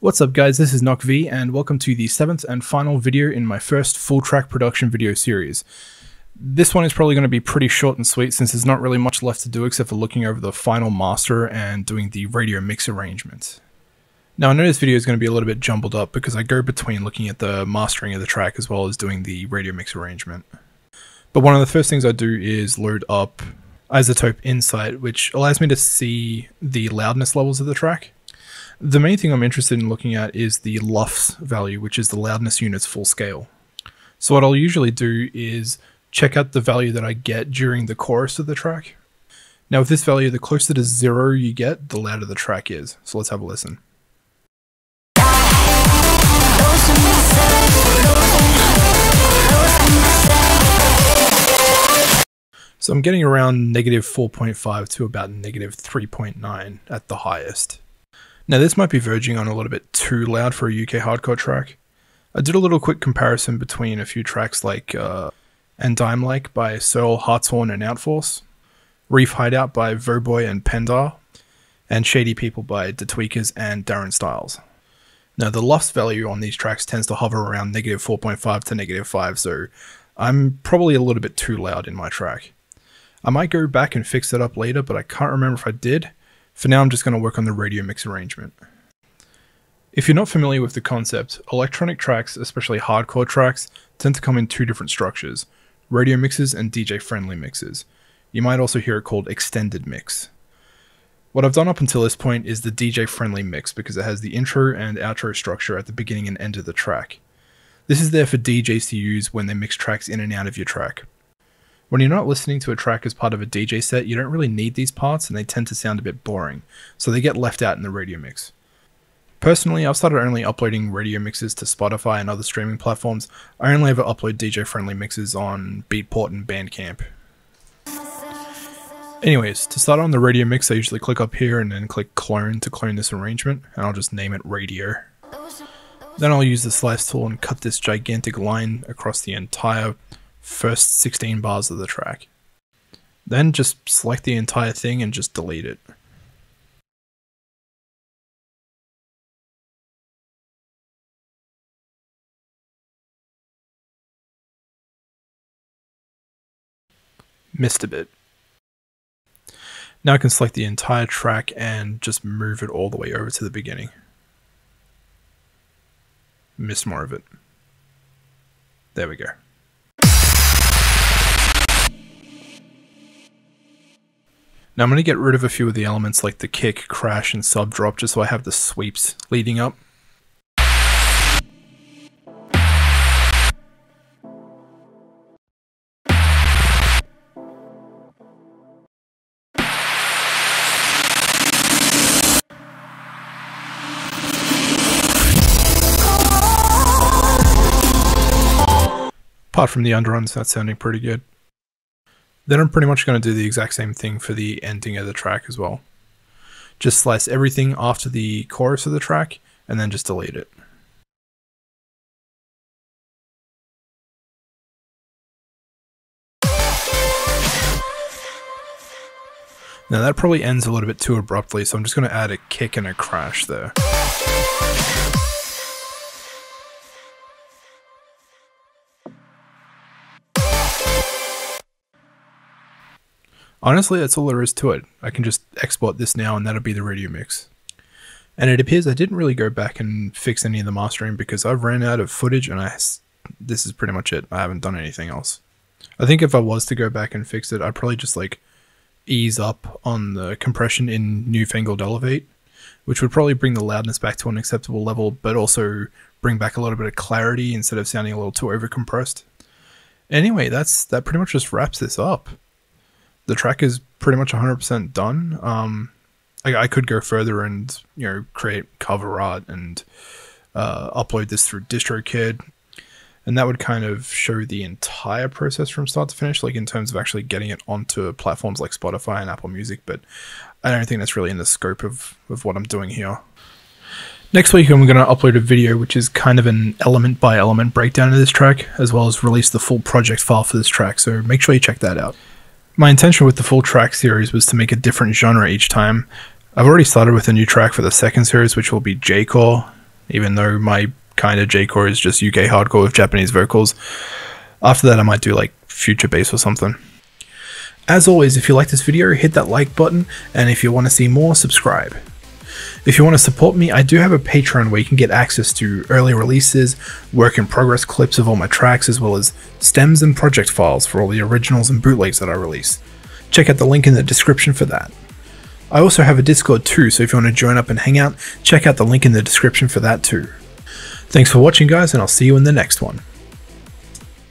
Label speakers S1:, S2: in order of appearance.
S1: What's up guys, this is Noc.V and welcome to the seventh and final video in my first full track production video series. This one is probably going to be pretty short and sweet since there's not really much left to do except for looking over the final master and doing the radio mix arrangement. Now I know this video is going to be a little bit jumbled up because I go between looking at the mastering of the track as well as doing the radio mix arrangement. But one of the first things I do is load up iZotope Insight which allows me to see the loudness levels of the track. The main thing I'm interested in looking at is the LUFS value, which is the loudness units full scale. So what I'll usually do is check out the value that I get during the chorus of the track. Now with this value, the closer to zero you get, the louder the track is. So let's have a listen. So I'm getting around negative 4.5 to about negative 3.9 at the highest. Now this might be verging on a little bit too loud for a UK hardcore track. I did a little quick comparison between a few tracks like uh, And Dime Like by Searle, Hartshorn and Outforce, Reef Hideout by Voboy and Pendar, and Shady People by The Tweakers and Darren Styles. Now the LUFS value on these tracks tends to hover around negative 4.5 to negative 5, so I'm probably a little bit too loud in my track. I might go back and fix it up later, but I can't remember if I did, for now, I'm just going to work on the radio mix arrangement. If you're not familiar with the concept, electronic tracks, especially hardcore tracks, tend to come in two different structures, radio mixes and DJ friendly mixes. You might also hear it called extended mix. What I've done up until this point is the DJ friendly mix because it has the intro and outro structure at the beginning and end of the track. This is there for DJs to use when they mix tracks in and out of your track. When you're not listening to a track as part of a DJ set, you don't really need these parts and they tend to sound a bit boring, so they get left out in the radio mix. Personally, I've started only uploading radio mixes to Spotify and other streaming platforms. I only ever upload DJ friendly mixes on Beatport and Bandcamp. Anyways, to start on the radio mix, I usually click up here and then click clone to clone this arrangement, and I'll just name it radio. Then I'll use the slice tool and cut this gigantic line across the entire first 16 bars of the track. Then just select the entire thing and just delete it. Missed a bit. Now I can select the entire track and just move it all the way over to the beginning. Missed more of it. There we go. Now I'm going to get rid of a few of the elements like the kick, crash, and sub drop just so I have the sweeps leading up. Apart from the underruns, that's sounding pretty good. Then I'm pretty much going to do the exact same thing for the ending of the track as well. Just slice everything after the chorus of the track and then just delete it. Now that probably ends a little bit too abruptly, so I'm just going to add a kick and a crash there. Honestly, that's all there is to it. I can just export this now and that'll be the radio mix. And it appears I didn't really go back and fix any of the mastering because I've ran out of footage and I this is pretty much it. I haven't done anything else. I think if I was to go back and fix it, I'd probably just like ease up on the compression in Newfangled Elevate, which would probably bring the loudness back to an acceptable level, but also bring back a little bit of clarity instead of sounding a little too overcompressed. Anyway, that's that pretty much just wraps this up the track is pretty much 100% done. Um, I, I, could go further and you know create cover art and uh, upload this through DistroKid, and that would kind of show the entire process from start to finish, like in terms of actually getting it onto platforms like Spotify and Apple Music. But I don't think that's really in the scope of of what I'm doing here. Next week, I'm going to upload a video which is kind of an element by element breakdown of this track, as well as release the full project file for this track, so make sure you check that out. My intention with the full track series was to make a different genre each time. I've already started with a new track for the second series, which will be J-Core, even though my kind of J-core is just UK hardcore with Japanese vocals. After that, I might do like future bass or something. As always, if you like this video, hit that like button, and if you want to see more, subscribe. If you want to support me, I do have a Patreon where you can get access to early releases, work in progress clips of all my tracks, as well as stems and project files for all the originals and bootlegs that I release. Check out the link in the description for that. I also have a Discord too, so if you want to join up and hang out, check out the link in the description for that too. Thanks for watching guys, and I'll see you in the next one.